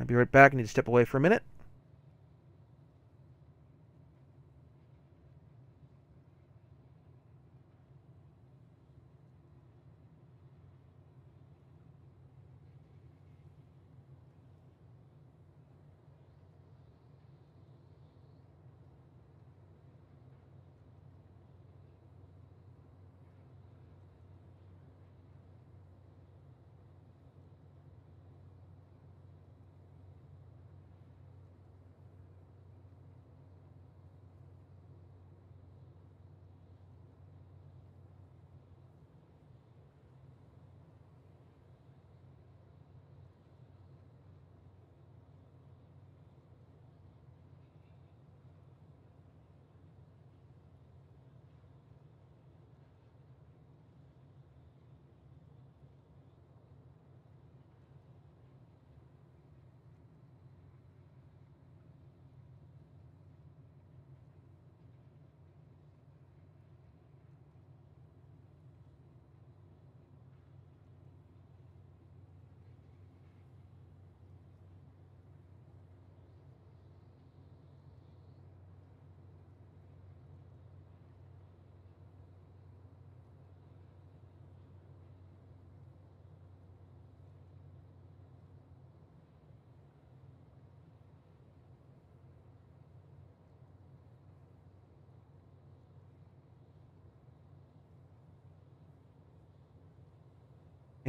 I'll be right back. I need to step away for a minute.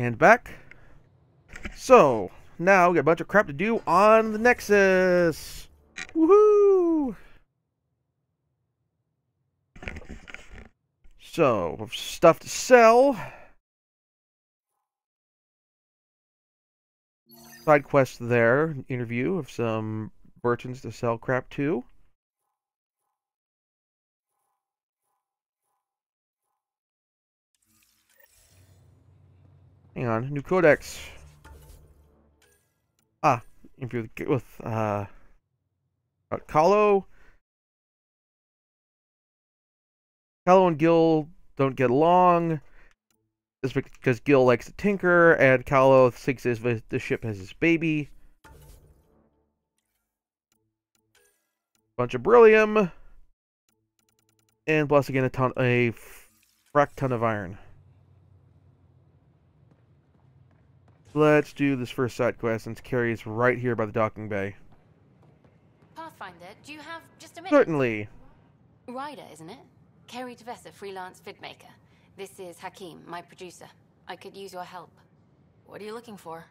And back. So, now we got a bunch of crap to do on the Nexus. Woohoo! So, stuff to sell. Side quest there, interview of some merchants to sell crap to. Hang on, new codex. Ah, interview with uh, Kallo. Kallo and Gil don't get along. This because Gil likes to tinker, and Kallo thinks the ship has his baby. Bunch of beryllium. And plus again a ton a frack ton of iron. Let's do this first side quest since Keri's right here by the docking bay. Pathfinder, do you have just a minute? Certainly. Ryder, isn't it? Keri T'Vessa, freelance vidmaker. This is Hakim, my producer. I could use your help. What are you looking for?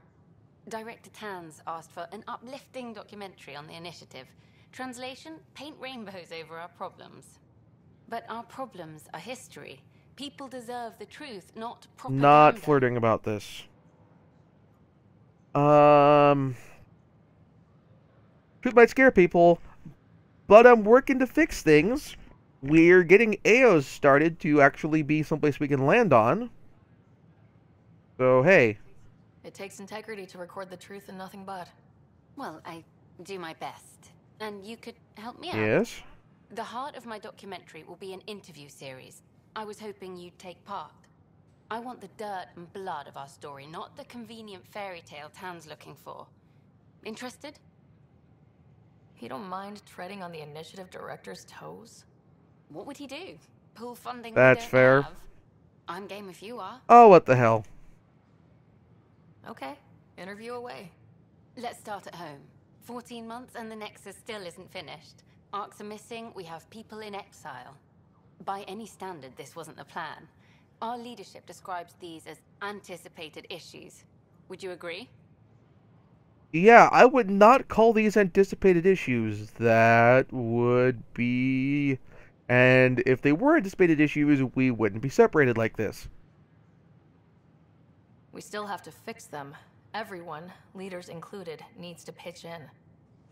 Director Tanz asked for an uplifting documentary on the initiative. Translation, paint rainbows over our problems. But our problems are history. People deserve the truth, not propaganda. Not flirting about this. Um, truth might scare people, but I'm working to fix things. We're getting Eos started to actually be someplace we can land on. So, hey. It takes integrity to record the truth and nothing but. Well, I do my best. And you could help me out. Yes? The heart of my documentary will be an interview series. I was hoping you'd take part. I want the dirt and blood of our story, not the convenient fairy tale Tann's looking for. Interested? You don't mind treading on the initiative director's toes? What would he do? Pull funding That's fair. Have? I'm game if you are. Oh, what the hell. Okay, interview away. Let's start at home. 14 months and the Nexus still isn't finished. Arcs are missing, we have people in exile. By any standard, this wasn't the plan. Our leadership describes these as anticipated issues. Would you agree? Yeah, I would not call these anticipated issues. That would be... And if they were anticipated issues, we wouldn't be separated like this. We still have to fix them. Everyone, leaders included, needs to pitch in.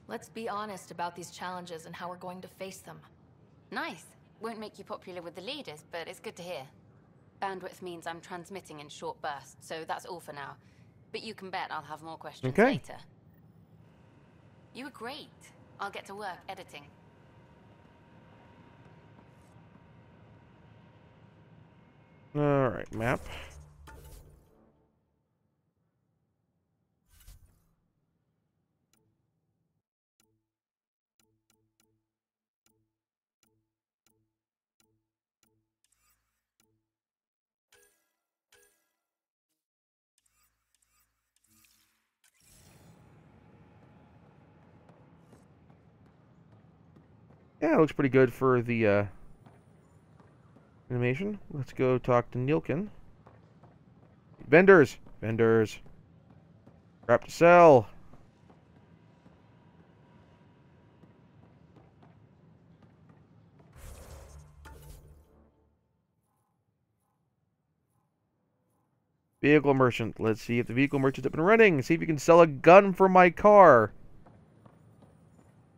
Let's be honest about these challenges and how we're going to face them. Nice. Won't make you popular with the leaders, but it's good to hear. Bandwidth means I'm transmitting in short bursts, so that's all for now. But you can bet I'll have more questions okay. later. You were great. I'll get to work editing. Alright, map. Yeah, it looks pretty good for the uh, animation. Let's go talk to Nilken. Vendors! Vendors. Crap to sell. Vehicle merchant. Let's see if the vehicle merchant's up and running. See if you can sell a gun for my car.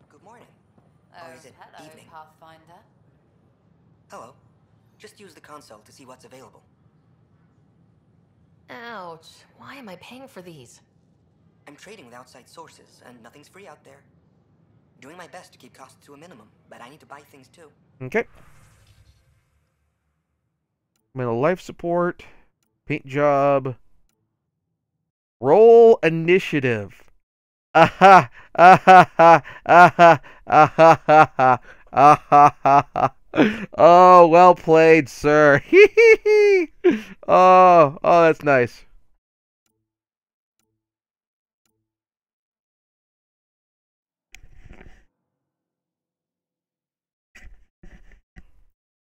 Good morning. Oh, Or is it hello, evening? Pathfinder. Hello. Just use the console to see what's available. Ouch. Why am I paying for these? I'm trading with outside sources, and nothing's free out there. Doing my best to keep costs to a minimum, but I need to buy things too. Okay. I'm in a life support. Paint job. Roll initiative. Aha! Aha! Aha! Aha! Aha! Aha! Oh, well played, sir. oh, oh, that's nice.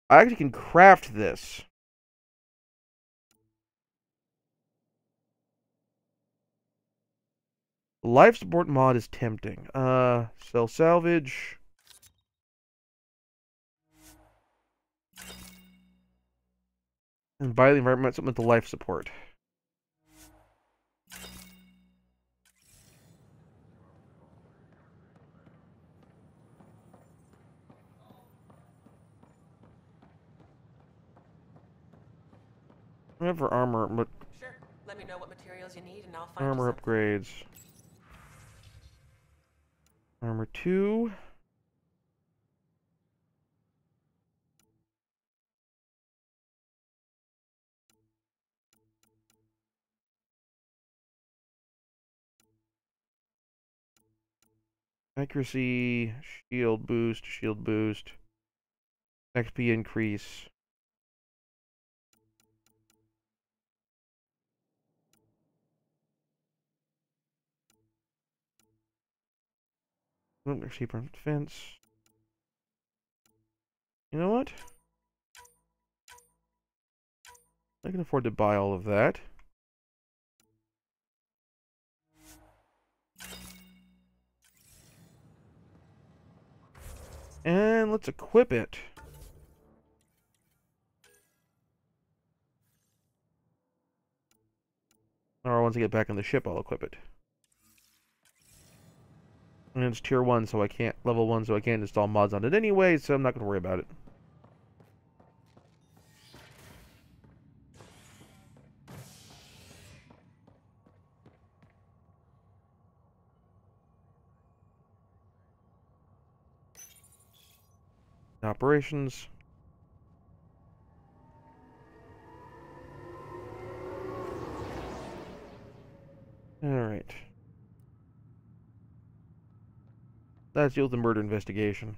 I actually can craft this. Life support mod is tempting. Uh, sell salvage. And buy the environment something with the life support. I have for armor, but Sure. Let me know what materials you need and I'll find armor upgrades. Armor two. Accuracy, shield boost, shield boost, XP increase. Permanent defense. You know what? I can afford to buy all of that. And let's equip it. Or once I get back on the ship, I'll equip it. And it's tier 1, so I can't, level 1, so I can't install mods on it anyway, so I'm not going to worry about it. Operations. Alright. That's deal with the murder investigation.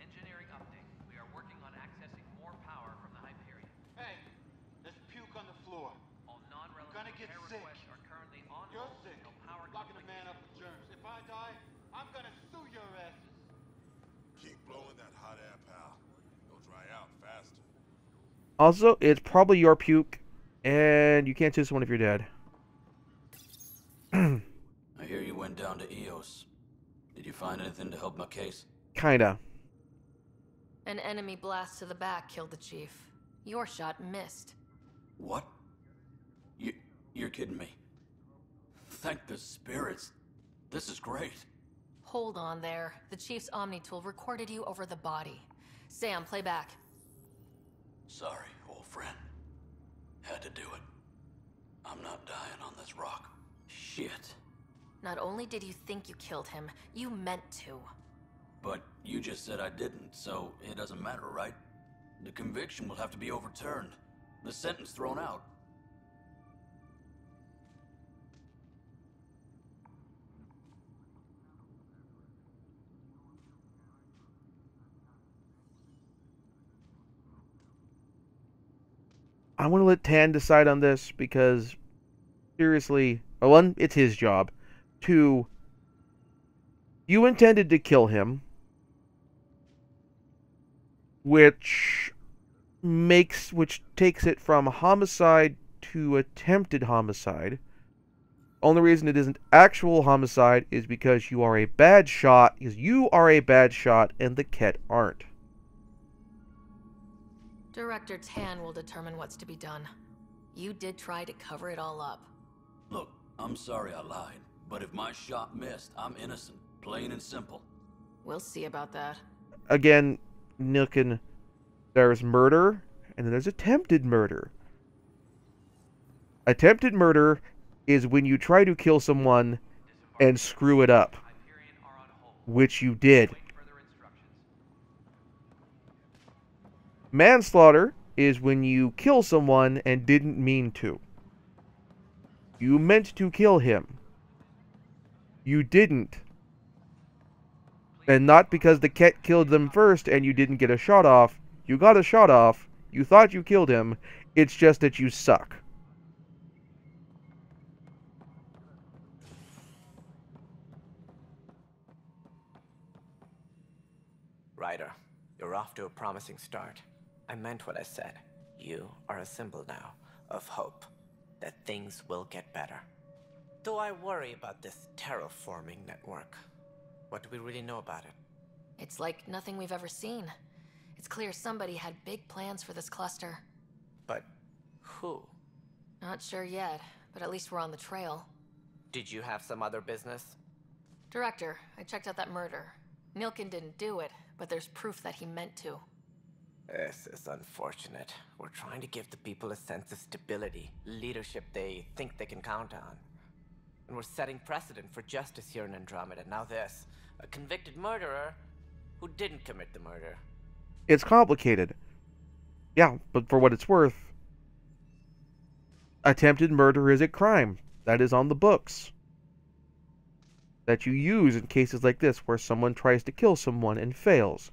Engineering update. We are working on accessing more power from the Hyperion. Hey, there's puke on the floor. All non-relevant gonna get repair sick. requests are currently on You're hold sick. until power Locking a completes. man up with germs. If I die, I'm gonna sue your asses. Keep blowing that hot air, pal. It'll dry out faster. Also, it's probably your puke, and you can't sue someone if you're dead. I hear you went down to EOS. Did you find anything to help my case? Kinda. An enemy blast to the back killed the chief. Your shot missed. What? You, you're kidding me. Thank the spirits. This is great. Hold on there. The chief's Omni tool recorded you over the body. Sam, play back. Sorry, old friend. Had to do it. I'm not dying on this rock. Shit. Not only did you think you killed him, you meant to. But you just said I didn't, so it doesn't matter, right? The conviction will have to be overturned. The sentence thrown out. I want to let Tann decide on this because seriously, one, it's his job. Two, you intended to kill him, which makes which takes it from homicide to attempted homicide. Only reason it isn't actual homicide is because you are a bad shot, because you are a bad shot and the kett aren't. Director Tann will determine what's to be done. You did try to cover it all up. Look, I'm sorry I lied, but if my shot missed, I'm innocent. Plain and simple. We'll see about that. Again, Nilken, there's murder, and then there's attempted murder. Attempted murder is when you try to kill someone and screw it up, which you did. Manslaughter is when you kill someone and didn't mean to. You meant to kill him. You didn't. And not because the kett killed them first and you didn't get a shot off. You got a shot off. You thought you killed him. It's just that you suck. Ryder, you're off to a promising start. I meant what I said. You are a symbol now of hope that things will get better. Though I worry about this terraforming network. What do we really know about it? It's like nothing we've ever seen. It's clear somebody had big plans for this cluster. But who? Not sure yet, but at least we're on the trail. Did you have some other business? Director, I checked out that murder. Nilken didn't do it, but there's proof that he meant to. This is unfortunate. We're trying to give the people a sense of stability, leadership they think they can count on. And we're setting precedent for justice here in Andromeda. Now this, a convicted murderer who didn't commit the murder. It's complicated. Yeah, but for what it's worth, attempted murder is a crime. That is on the books. That you use in cases like this where someone tries to kill someone and fails.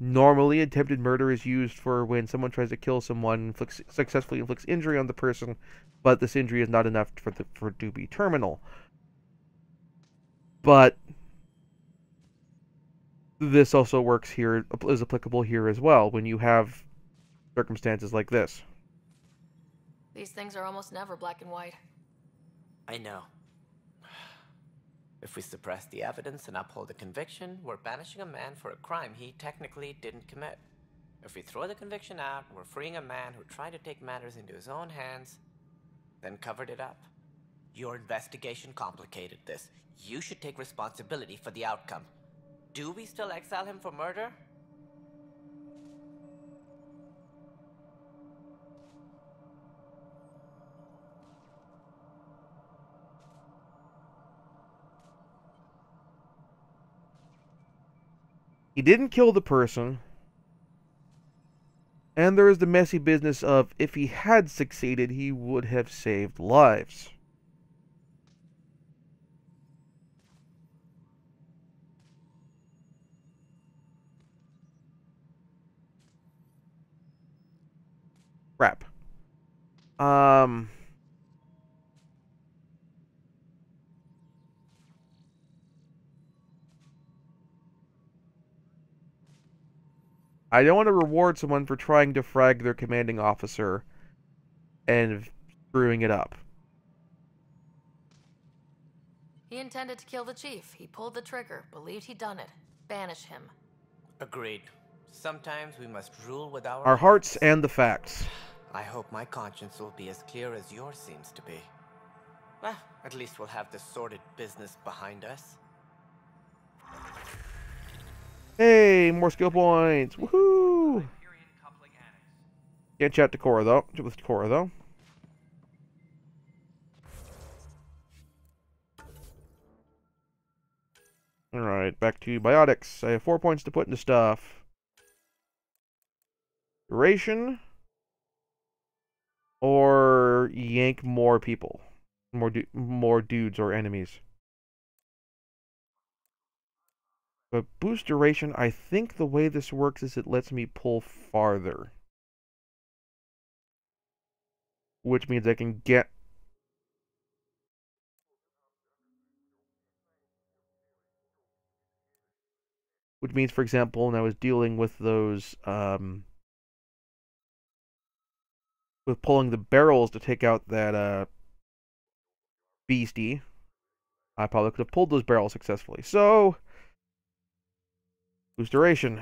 Normally, attempted murder is used for when someone tries to kill someone, inflicts, successfully inflicts injury on the person, but this injury is not enough for the for to be terminal. But this also works here, is applicable here as well when you have circumstances like this. These things are almost never black and white. I know. If we suppress the evidence and uphold the conviction, we're banishing a man for a crime he technically didn't commit. If we throw the conviction out, we're freeing a man who tried to take matters into his own hands, then covered it up. Your investigation complicated this. You should take responsibility for the outcome. Do we still exile him for murder? He didn't kill the person. And there is the messy business of if he had succeeded, he would have saved lives. Crap. Um. I don't want to reward someone for trying to frag their commanding officer and screwing it up. He intended to kill the chief. He pulled the trigger, believed he'd done it. Banish him. Agreed. Sometimes we must rule with our, Our hearts and the facts. I hope my conscience will be as clear as yours seems to be. Well, at least we'll have this sordid business behind us. Hey, more skill points. Woohoo! Can't chat to Cora though. With Cora though. Alright, back to biotics. I have four points to put into stuff. Duration. Or yank more people. More du more dudes or enemies. But boost duration, I think the way this works is it lets me pull farther. which means I can get which means, for example, when I was dealing with those, um, with pulling the barrels to take out that uh, beastie, I probably could have pulled those barrels successfully. So, boost duration.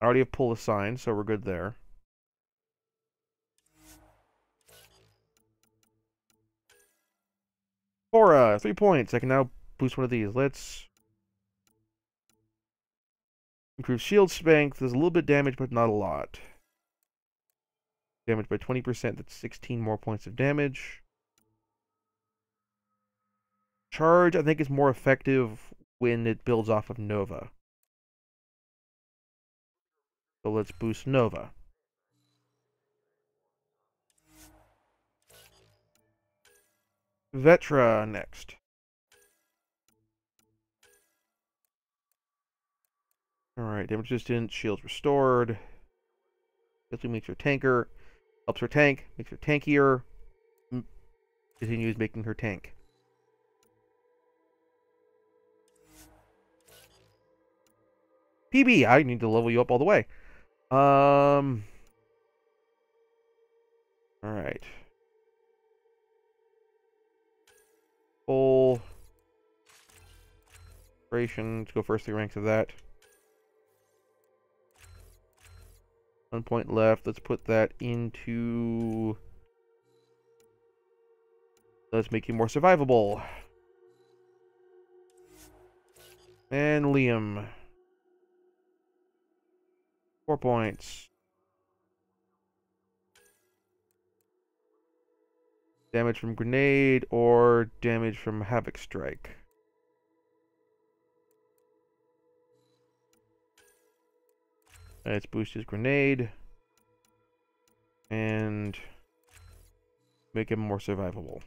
I already have pull a sign, so we're good there. Aura, three points. I can now boost one of these. Let's improve shield strength. There's a little bit damage, but not a lot. Damage by 20%. That's 16 more points of damage. Charge, I think, is more effective when it builds off of Nova. So let's boost Nova. Vetra next. Alright, damage resistant, shields restored. Basically makes her tanker. Helps her tank, makes her tankier. Continues making her tank. Peebee, I need to level you up all the way. Um. Alright. Full. Operation. Let's go first three ranks of that. One point left. Let's put that into... Let's make you more survivable. And Liam. Four points. Damage from grenade or damage from havoc strike. Let's boost his grenade. And make him more survivable.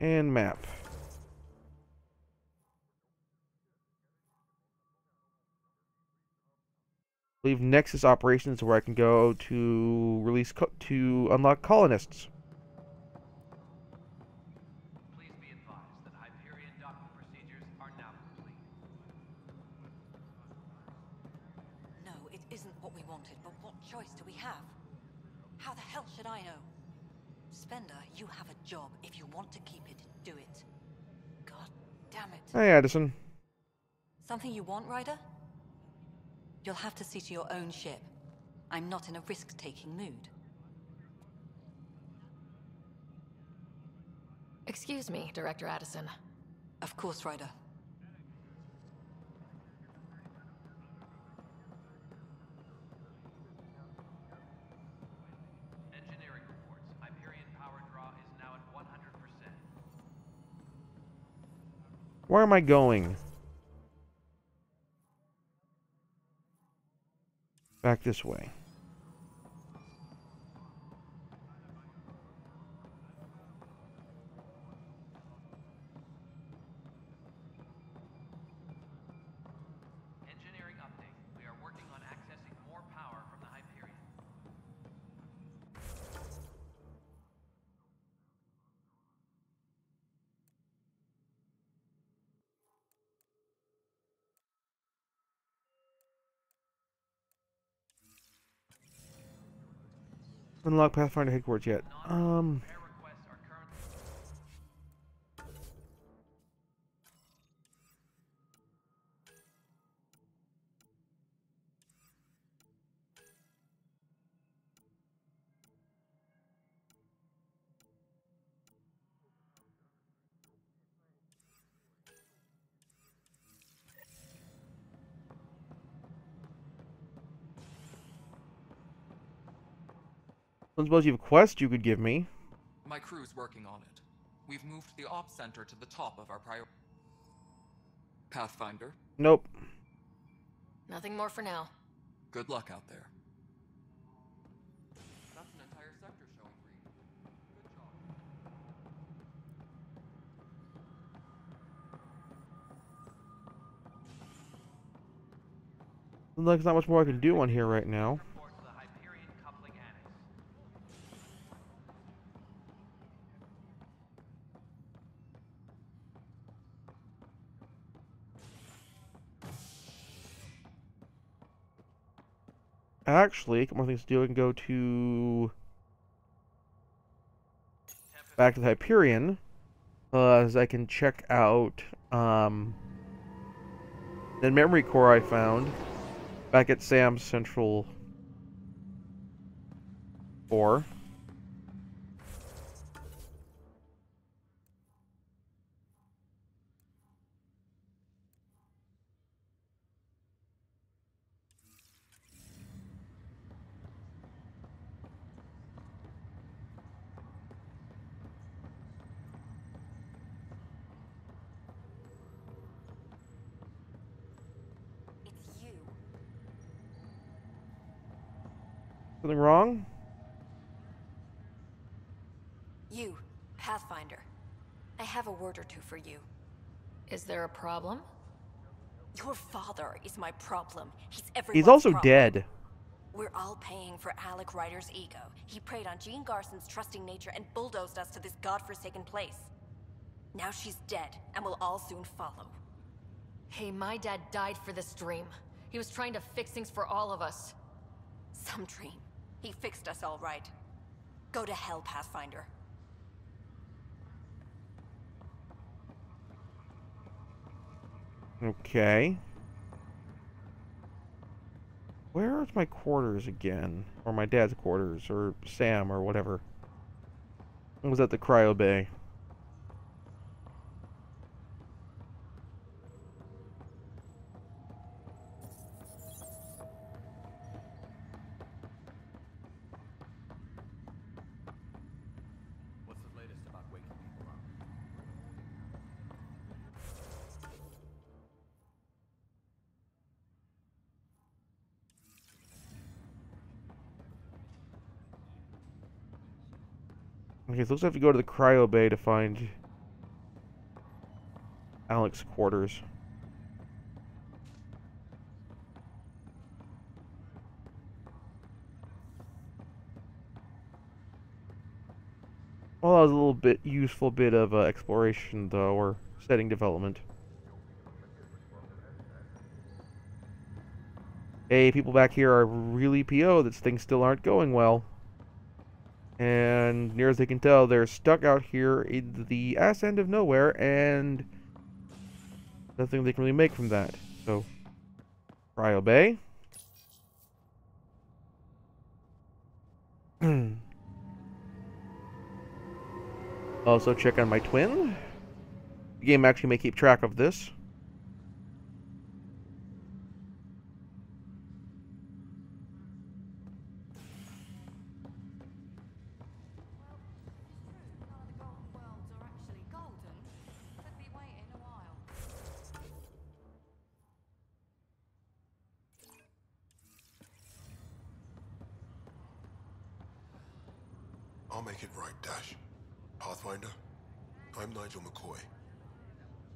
And map. Leave Nexus operations where I can go to release to unlock colonists. Hey, Addison. Something you want, Ryder? You'll have to see to your own ship. I'm not in a risk-taking mood. Excuse me, Director Addison. Of course, Ryder. Engineering reports. Hyperion power draw is now at 100%. Where am I going? Back this way. Unlock Pathfinder headquarters yet. Um. Don't suppose you have a quest you could give me. My crew's working on it. We've moved the ops center to the top of our priority. Pathfinder, Nope. Nothing more for now. good luck out there. That's an entire sector showing green. Good job. Looks like there's not much more I can do on here right now. Actually, a couple more things to do. I can go to back to the Hyperion, uh, as I can check out um, the memory core I found back at Sam's Central 4. It's you. Something wrong? You, Pathfinder. I have a word or two for you. Is there a problem? Your father is my problem. He's everyone's He's also problem. dead. We're all paying for Alec Ryder's ego. He preyed on Jien Garson's trusting nature and bulldozed us to this godforsaken place. Now she's dead, and we'll all soon follow. Hey, my dad died for this dream. He was trying to fix things for all of us. Some dream. He fixed us all right. Go to hell, Pathfinder. Okay. Where's my quarters again? Or my dad's quarters, or Sam, or whatever. Was at the cryo bay. Okay, so looks like we go to the cryo bay to find Alec's quarters. Well, that was a little bit useful bit of uh, exploration, though, or setting development. Hey, people back here are really PO that things still aren't going well. And near as they can tell, they're stuck out here in the ass end of nowhere, and nothing they can really make from that. So, Cryo Bay. also, check on my twin. The game actually may keep track of this. I'll make it right, Dash. Pathfinder, I'm Nigel McCoy.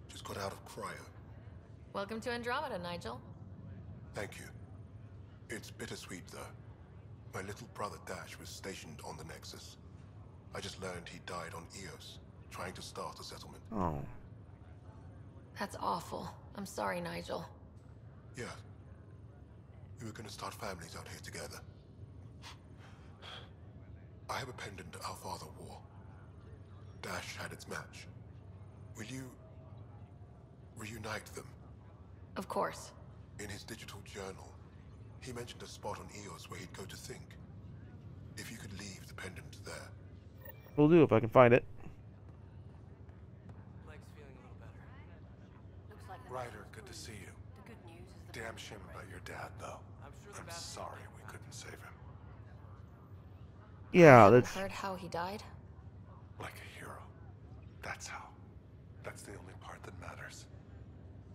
Just got out of cryo. Welcome to Andromeda, Nigel. Thank you. It's bittersweet, though. My little brother Dash was stationed on the Nexus. I just learned he died on Eos, trying to start a settlement. Oh. That's awful. I'm sorry, Nigel. Yeah. We were gonna start families out here together. I have a pendant our father wore. Dash had its match. Will you reunite them? Of course. In his digital journal, he mentioned a spot on Eos where he'd go to think. If you could leave the pendant there. Will do if I can find it. Leg's feeling a little better. Looks like Ryder, good to see you. the good news is the Damn shame about your dad, though. I'm sure I'm sorry we couldn't save him. Yeah, that's heard how he died. Like a hero. That's how. That's the only part that matters.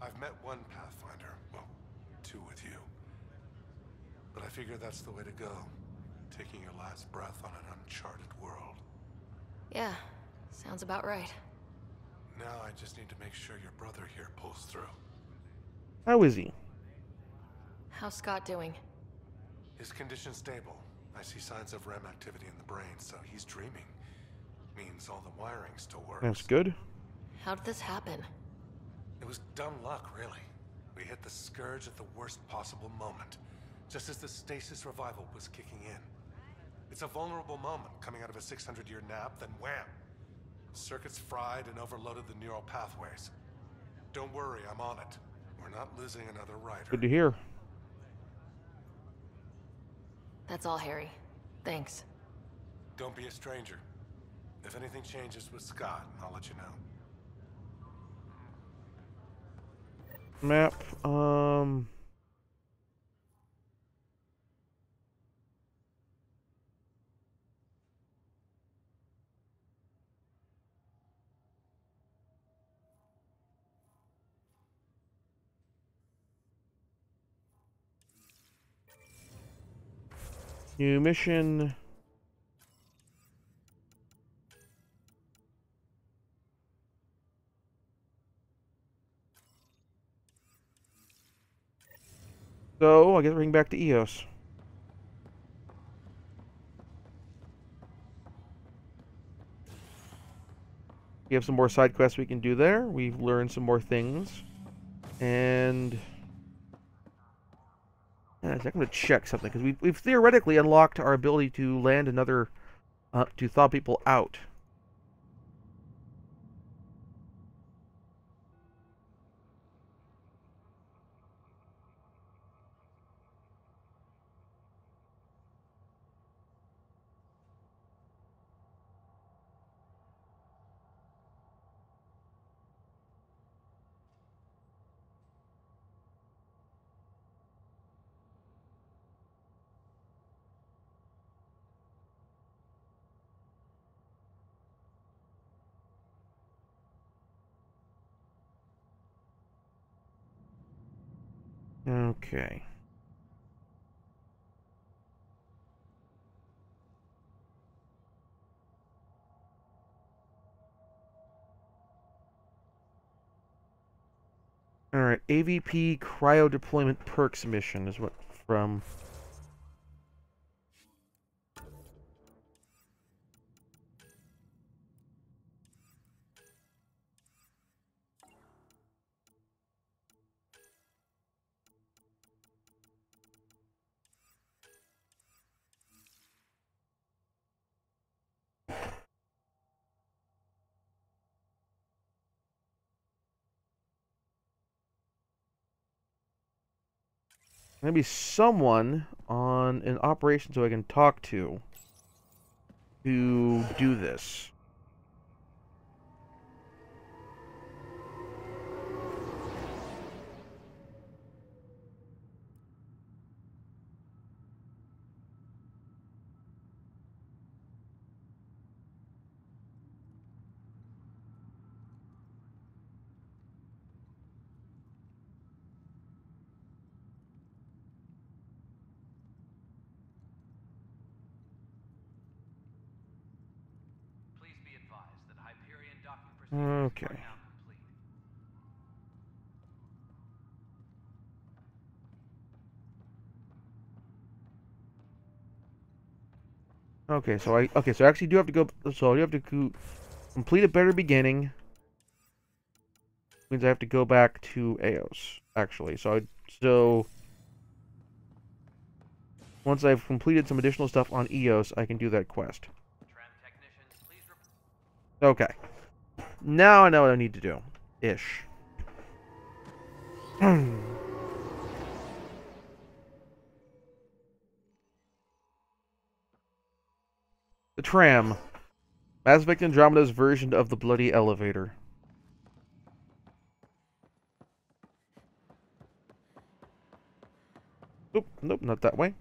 I've met one Pathfinder, well, two with you. But I figure that's the way to go. Taking your last breath on an uncharted world. Yeah, sounds about right. Now I just need to make sure your brother here pulls through. how is he? How's Scott doing? His condition stable. I see signs of REM activity in the brain, so he's dreaming. Means all the wiring still works. That's good. How did this happen? It was dumb luck, really. We hit the Scourge at the worst possible moment, just as the stasis revival was kicking in. It's a vulnerable moment, coming out of a 600-year nap, then wham! Circuits fried and overloaded the neural pathways. Don't worry, I'm on it. We're not losing another Ryder. Good to hear. That's all, Harry. Thanks. Don't be a stranger. If anything changes with Scott, I'll let you know. Map. Um. New mission. So, I guess heading back to EOS. We have some more side quests we can do there. We've learned some more things. And... I'm going to check something, because we've, we've theoretically unlocked our ability to land another... Uh, to thaw people out. Okay. Alright, AVP Cryo Deployment Perks mission is what from... Maybe someone on an operation so I can talk to to do this. Please be advised that Hyperion docking procedures Okay. are now complete. Okay, so I okay, so I actually do have to go. So you have to complete a better beginning. Means I have to go back to Eos actually. So I so once I've completed some additional stuff on Eos, I can do that quest. Tram technicians, please report. Okay. Now I know what I need to do. Ish. the tram. Mass Effect Andromeda's version of the bloody elevator. Oop, nope, not that way.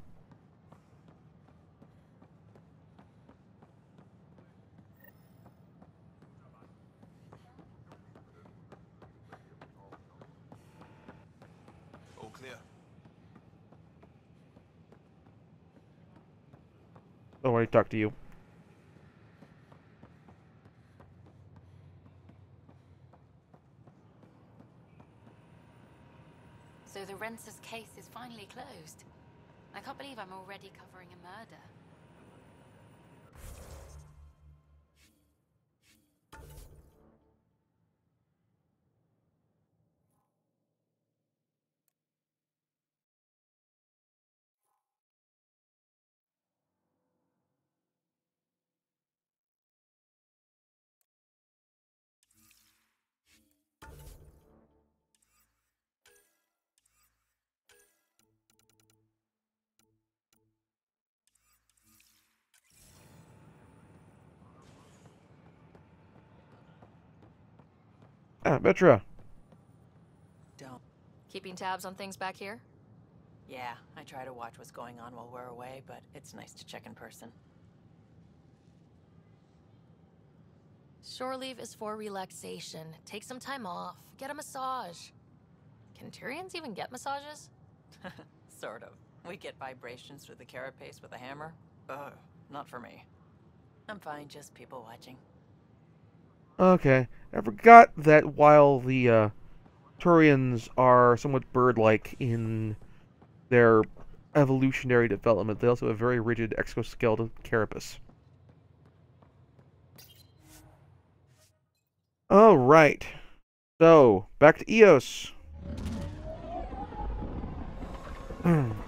Clear. Oh, I talk to you. So the Rensis case is finally closed. I can't believe I'm already covering a murder. Ah, Vetra. Don't. Keeping tabs on things back here? Yeah, I try to watch what's going on while we're away, but it's nice to check in person. Shore leave is for relaxation. Take some time off. Get a massage. Can Turians even get massages? sort of. We get vibrations through the carapace with a hammer. Ugh, not for me. I'm fine, just people watching. Okay. I forgot that while the uh, Turians are somewhat bird-like in their evolutionary development, they also have a very rigid exoskeleton carapace. All right. So, back to Eos.